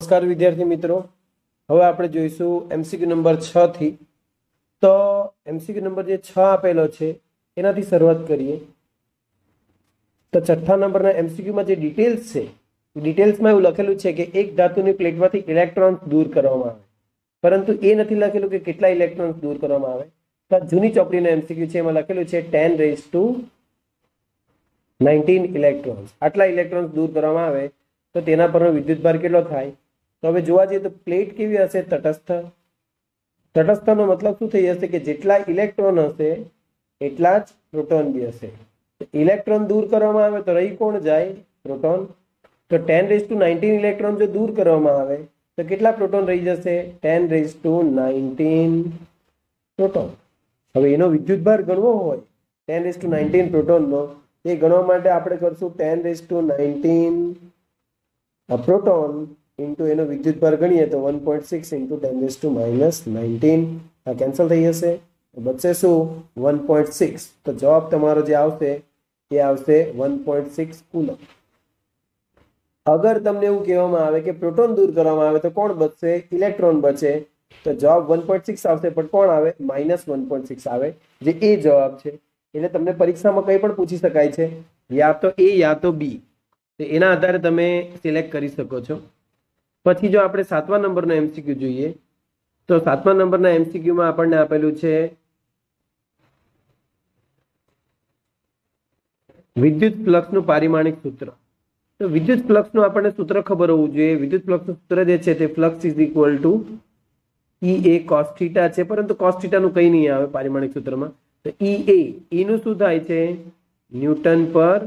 નમસ્કાર વિદ્યાર્થી મિત્રો. હવે આપણે જોઈશું એમસીક્યુ નંબર છ થી. તો એમસીક્યુ નંબર જે છ આપેલો છે, એનાથી શરૂઆત કરીએ. તો છઠ્ઠા નંબરના એમસીક્યુમાં જે ડિટેલ્સ છે ડિટેલ્સમાં એવું લખેલું છે કે એક ધાતુની પ્લેટમાંથી ઇલેક્ટ્રોન્સ દૂર કરવામાં આવે. પરંતુ એ નથી લખેલું કે કેટલા ઇલેક્ટ્રોન્સ દૂર કરવામાં આવે. તો જૂની ચોપડીનો એમસીક્યુ છે, એમાં લખેલું છે ten raise to nineteen electrons આટલા ઇલેક્ટ્રોન્સ દૂર કરવામાં આવે, તો તેના પરનો વિદ્યુતભાર કેટલો થાય? તો હવે જોવા જઈએ તો પ્લેટ કેવી હશે? તટસ્થ. તટસ્થનો મતલબ શું થઈ જશે કે જેટલા ઇલેક્ટ્રોન હશે, એટલા જ પ્રોટોન બી હશે. ઇલેક્ટ્રોન દૂર કરવામાં આવે તો રહી કોણ જાય? પ્રોટોન તો ten raise to nineteen electron જો દૂર કરવામાં આવે, તો કેટલા પ્રોટોન રહી જશે? Ten raise to nineteen proton હવે એનો વિદ્યુતભાર ગણવો હોય ટેન રેઝ ટુ નાઇન્ટીન પ્રોટોનનો એ ગણવા માટે આપણે કરશું ten raise to nineteen proton into એનો વિદ્યુતભાર ગણીએ તો one point six into ten raise to minus nineteen આ કેન્સલ થઈ જશે. બચશે શું? વન પોઈન્ટ સિક્સ તો જવાબ તમારો જે આવશે, એ આવશે વન પોઈન્ટ સિક્સ કુલમ અગર તમને એવું કહેવામાં આવે કે પ્રોટોન દૂર કરવામાં આવે તો કોણ બચશે? ઇલેક્ટ્રોન બચે. તો જવાબ વન પોઈન્ટ સિક્સ આવશે, પણ કોણ આવે? માઇનસ વન પોઈન્ટ સિક્સ આવે. જે એ જવાબ છે. એટલે તમને પરીક્ષામાં કંઈ પણ પૂછી શકાય છે. યા તો એ, યા તો બી. એના આધારે તમે સિલેક્ટ કરી શકો છો. પછી જો આપણે સાતમા નંબરનો એમસીક્યુ જોઈએ, તો સાતમા નંબરના એમસીક્યુમાં આપણને આપેલું છે વિદ્યુત ફ્લક્સનું પારિમાણિક સૂત્ર. તો વિદ્યુત ફ્લક્સનું આપણને સૂત્ર ખબર હોવું જોઈએ. વિદ્યુત ફ્લક્સનું સૂત્ર જે છે તે flux is equal to E A cos છે, પરંતુ કોસ થીટાનું કંઈ નહીં આવે પારિમાણિક સૂત્રમાં. તો ઈ એ ઈનું શું થાય છે? ન્યૂટન પર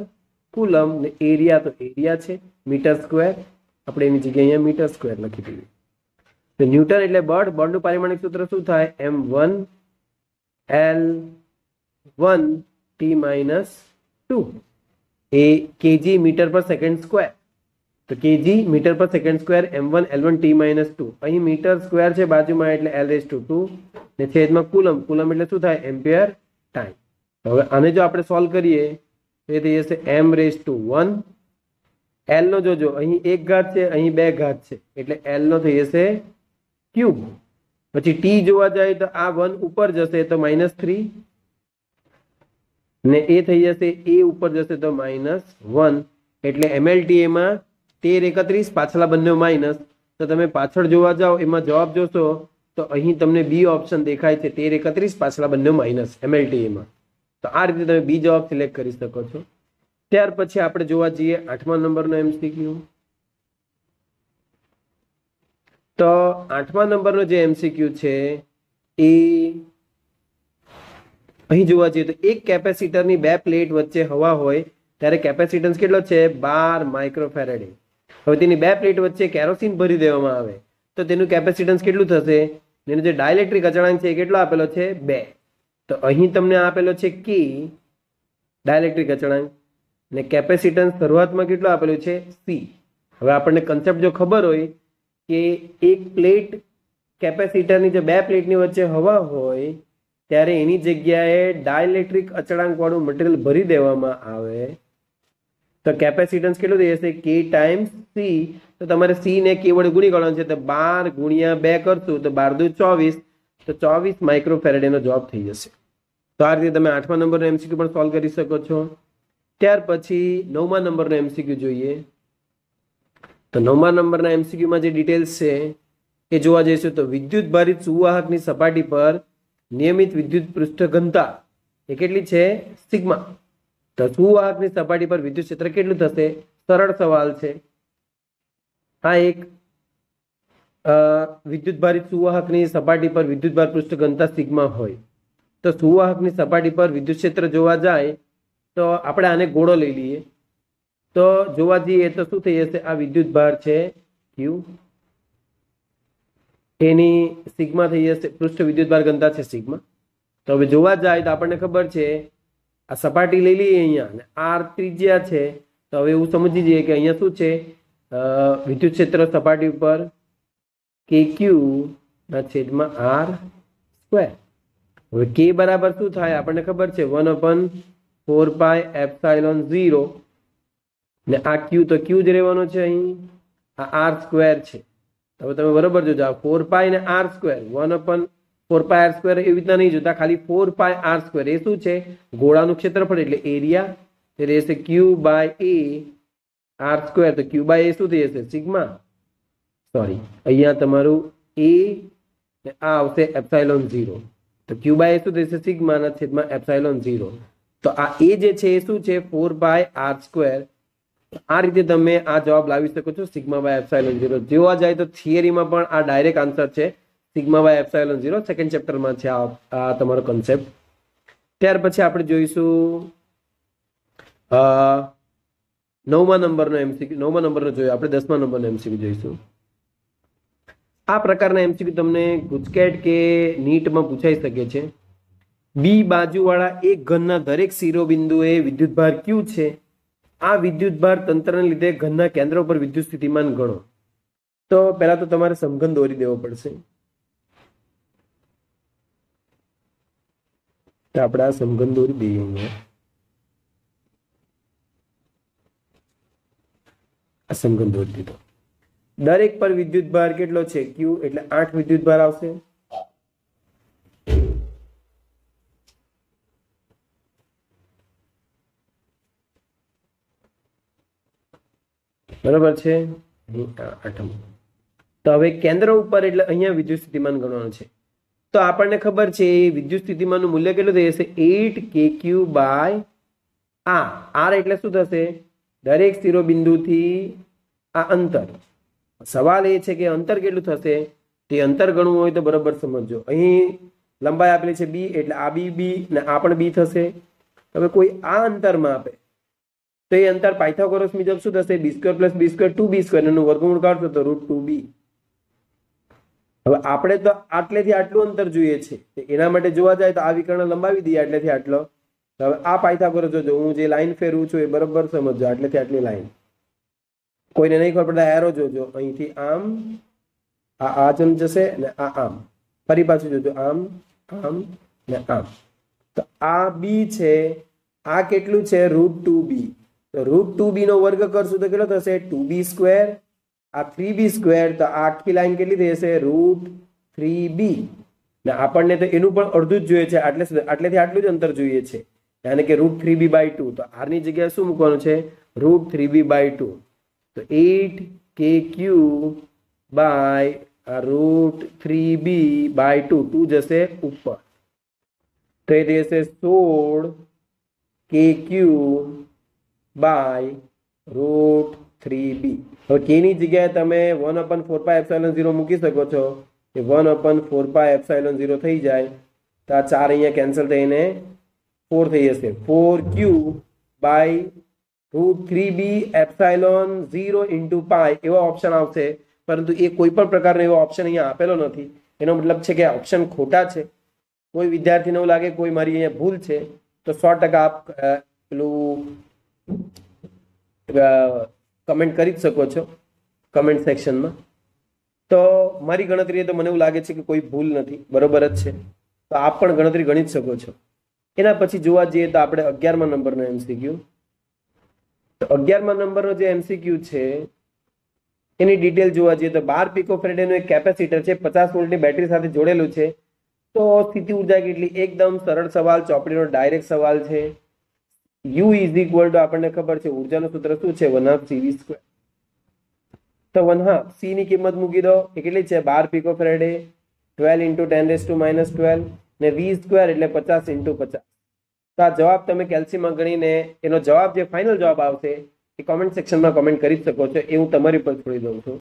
કુલમ ને એરિયા, તો એરિયા છે, મીટર સ્ક્વેર. આપણે એની જગ્યાએ અહીંયા મીટર સ્ક્વેર લખી દઈએ. તો ન્યૂટન એટલે બળ, બળનું પારિમાણિક સૂત્ર શું થાય? M one L one T minus two એ KG meter per second square તો KG meter per second square M one L one T minus two અહીં મીટર સ્ક્વેર છે બાજુમાં એટલે એલ રેસ ટુ ટુ ને છેદમાં કુલમ કુલમ એટલે શું થાય? એમ્પિયર ટાઈમ હવે આને જો આપણે સોલ્વ કરીએ, તો એ થઈ જશે M raise to one L નો જોજો, અહીં એક ઘાત છે, અહીં બે ઘાત છે. એટલે એલ નો થઈ જશે ક્યુબ. પછી ટી જોવા જાય તો આ વન ઉપર જશે તો માઇનસ થ્રી ને એ થઈ જશે, એ ઉપર જશે તો માઇનસ વન એટલે એમએલટી એમાં તેર એકત્રીસ, પાછલા બંને માઇનસ તો તમે પાછળ જોવા જાઓ, એમાં જવાબ જોશો, તો અહીં તમને બી ઓપ્શન દેખાય છે, તેર એકત્રીસ, પાછલા બંને માઇનસ એમએલટી એમાં તો આ રીતે તમે બી જવાબ સિલેક્ટ કરી શકો છો. ત્યાર પછી આપણે જોવા જઈએ આઠમા નંબરનો એમસીક્યુ. તો આઠમા નંબરનો જે એમસીક્યુ છે, એ અહીં જોવા જઈએ તો એક કેપેસિટરની બે પ્લેટ વચ્ચે હવા હોય, ત્યારે કેપેસિટન્સ કેટલો છે? બાર માઇક્રોફેરેડે. હવે તેની બે પ્લેટ વચ્ચે કેરોસીન ભરી દેવામાં આવે. તો તેનું કેપેસિટન્સ કેટલું થશે? એનો જે ડાયલેક્ટ્રિક અચળાંક છે એ કેટલો આપેલો છે? બે. તો અહીં તમને આપેલો છે કે ડાયલેક્ટ્રિક અચળાંક ને કેપેસિટન્સ શરૂઆતમાં કેટલું આપેલું છે? સી હવે આપણને કન્સેપ્ટ જો ખબર હોય કે એક પ્લેટ કેપેસિટરની જે બે પ્લેટની વચ્ચે હવા હોય, ત્યારે એની જગ્યાએ ડાયલેક્ટ્રિક અચળાંકવાળું મટીરિયલ ભરી દેવામાં આવે. તો કેપેસિટન્સ કેટલું થઈ જશે? કે ટાઈમ્સ સી તો તમારે સી ને કે વડે ગુણી કાઢવાનું છે, તો બાર ગુણ્યા બે કરશું, તો બાર દુ ચોવીસ. તો ચોવીસ માઇક્રોફેરેડેનો જવાબ થઈ જશે. તો આ રીતે તમે આઠમા નંબરનો એમસીક્યુ પણ સોલ્વ કરી શકો છો. ત્યાર પછી નવમા નંબરનો એમસીક્યુ જોઈએ. તો નવમા નંબરના એમસીક્યુમાં જે ડિટેલ્સ છે, એ જોવા જઈશું. તો વિદ્યુત ભારિત સુવાહકની સપાટી પર નિયમિત વિદ્યુત પૃષ્ઠ ઘનતા એ કેટલી છે? સિગ્મા. તો સુવાહકની સપાટી પર વિદ્યુત ક્ષેત્ર કેટલું થશે? સરળ સવાલ છે. આ એક વિદ્યુત ભારિત સુવાહકની સપાટી પર વિદ્યુત ભાર પૃષ્ઠ ઘનતા સિગ્મા હોય. તો સુવાહકની સપાટી પર વિદ્યુત ક્ષેત્ર જોવા જાય તો આપણે આને ગોળો લઈ લઈએ. તો જોવા જઈએ તો શું થઈ જશે? આ વિદ્યુત ભાર છે ક્યુ એની સિગ્મા થઈ જશે. પૃષ્ઠ વિદ્યુત ભાર ઘનતા છે સિગ્મા. તો હવે જોવા જાય તો આપણને ખબર છે, આ સપાટી લઈ લઈએ અહીંયા આર ત્રિજ્યા છે. તો હવે એવું સમજી જઈએ કે અહીંયા શું છે? વિદ્યુત ક્ષેત્ર સપાટી ઉપર કે ક્યુ ના છેદમાં આર સ્ક્વેર હવે કે બરાબર શું થાય? આપણને ખબર છે one upon four pi epsilon zero. ને આ ક્યુ તો ક્યુ જ રહેવાનો છે અહીં. આ આર સ્ક્વેર છે. હવે તમે બરોબર જોજો ફોર પાય ને R square, one upon four pi R square એવી રીતના નહીં જોતા, ખાલી ફોર પાય આર સ્ક્વેર. એ શું છે? ગોળાનું ક્ષેત્રફળ એટલે એરિયા. એ રહેશે Q by A R square. તો ક્યુ બાય એ શું થઈ જશે? સિગ્મા. સોરી અહીંયા તમારું એ આ આવશે એપ્સાઇલોન ઝીરો. તો ક્યુ બાય એ શું થશે સિગ્માના છેદમાં એપ્સાઇલોન ઝીરો. તો આ એ જે છે એ શું છે? ફોર બાય આર સ્ક્વેર આ રીતે તમે આ જવાબ લાવી શકો છો સિગ્મા બાય એપ્સાઇલોન ઝીરો જોવા જાય તો થિયરીમાં પણ આ ડાયરેક્ટ આન્સર છે sigma by epsilon zero second ચેપ્ટરમાં છે આ તમારો કન્સેપ્ટ ત્યાર પછી આપણે જોઈશું નવમા નંબરનો એમસીક્યુ નવમા નંબરનો જોયો. આપણે દસમા નંબરનો એમસીક્યુ જોઈશું. આ પ્રકારના એમસીક્યુ તમને ગુજકેટ કે નીટમાં પૂછાઈ શકે છે. બી બાજુવાળા એક ઘનના દરેક શિરોબિંદુએ વિદ્યુતભાર ક્યુ છે? આ વિદ્યુતભાર તંત્રને લીધે ઘનના કેન્દ્ર પર વિદ્યુત સ્થિતિમાન ગણો. તો પહેલા તો તમારે સમઘન દોરી દેવો પડશે. તો આપણે આ સમઘન દોરી દઈએ અહીંયા. આ સમઘન દોરી દીધો. દરેક પર વિદ્યુતભાર કેટલો છે? ક્યુ, એટલે આઠ વિદ્યુતભાર આવશે. બરાબર છે? અહીં આ તો હવે કેન્દ્ર ઉપર એટલે અહીંયા વિદ્યુત સ્થિતિમાન ગણવાનું છે. તો આપણને ખબર છે વિદ્યુત સ્થિતિમાનનું મૂલ્ય કેટલું થઈ જશે? એટ કે ક્યુ બાય આ આર એટલે શું થશે? દરેક શિરોબિંદુથી આ અંતર. સવાલ એ છે કે અંતર કેટલું થશે? તે અંતર ગણવું હોય તો બરાબર સમજજો. અહીં લંબાઈ આપેલી છે બી એટલે આ બી બી ને આ પણ બી થશે. હવે કોઈ આ અંતરમાં આપે. તો એ અંતર પાયથાગોરસ મુજબ શું થશે? B square plus B square two B square એનું વર્ગમૂળ કાઢશો તો રૂટ ટુ બી હવે આપણે તો આટલેથી આટલું અંતર જોઈએ છે. એના માટે જોવા જાય તો આ વિકર્ણ લંબાવી દઈએ આટલેથી આટલો. હવે આ પાયથાગોરસ જોજો, હું જે લાઈન ફેરવું છું એ બરાબર સમજજો, આટલેથી આટલી લાઈન કોઈને નહીં ખબર પડે એરો જોજો. અહીંથી આમ, આ આ જમ જશે ને આ આમ. ફરી પાછું જોજો, આમ આમ ને આમ. તો આ બી છે, આ કેટલું છે? રૂટ ટુ બી તો રૂટ ટુ બી નો વર્ગ કરશું તો કેટલો થશે? Two B square. આ થ્રી બી સ્ક્વેર, તો આખી લાઈન કેટલી થઈ જશે? Root three B. ને આપણને તો એનું પણ અડધું જ જોઈએ છે. આટલે આટલેથી આટલું જ અંતર જોઈએ છે. યાને કે root three B by two. તો આરની જગ્યાએ શું મૂકવાનું છે? Root three B by two. તો at K Q by root three B by two. Two જશે ઉપર. તો એ થઈ જશે સોળ K Q by root three B. હવે કે ની જગ્યાએ તમે one upon four pi epsilon zero મૂકી શકો છો? એ one upon four pi epsilon zero થઈ જાય. તો આ ચાર અહીંયા કેન્સલ થઈને ફોર થઈ જશે. Four Q by root three B epsilon zero into pi એવો ઓપ્શન આવશે. પરંતુ એ કોઈ પણ પ્રકારનો એવો ઓપ્શન અહીંયા આપેલો નથી. એનો મતલબ છે કે ઓપ્શન ખોટા છે. કોઈ વિદ્યાર્થીને એવું લાગે કોઈ મારી અહીંયા ભૂલ છે. તો સો ટકા આપ પેલું કમેન્ટ કરી જ શકો છો કમેન્ટ સેક્શનમાં તો મારી ગણતરીએ તો મને એવું લાગે છે કે કોઈ ભૂલ નથી, બરોબર જ છે. તો આપ પણ ગણતરી ગણી જ શકો છો. એના પછી જોવા જઈએ તો આપણે અગિયારમા નંબરનો એમસીક્યુ તો અગિયારમા નંબરનો જે એમસીક્યુ છે, એની ડિટેલ જોવા જઈએ તો બાર પીકો ફેરેડેનું એક કેપેસિટર છે, પચાસ વોલ્ટની બેટરી સાથે જોડેલું છે. તો સ્થિતિ ઊર્જા કેટલી? એકદમ સરળ સવાલ, ચોપડીનો ડાયરેક્ટ સવાલ છે. યુ ઇઝ ઇક્વલ ટુ આપણને ખબર છે, ઉર્જાનું સૂત્ર શું છે? One half C V square તો વન હાફ સી ની કિંમત મૂકી દો. એ કેટલી છે? બાર pico farad twelve into ten raise to minus twelve ને વી સ્ક્વેર એટલે પચાસ ઇન્ટુ પચાસ. તો આ જવાબ તમે કેલ્સીમાં ગણીને, એનો જવાબ જે ફાઇનલ જવાબ આવશે, એ કોમેન્ટ સેક્શનમાં કોમેન્ટ કરી શકો છો. એ હું તમારી પર છોડી દઉં છું.